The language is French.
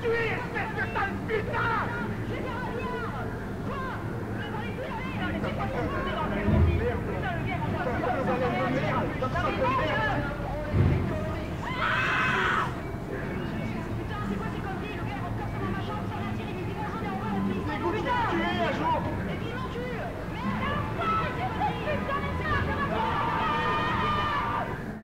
tuer, espèce de sale putain.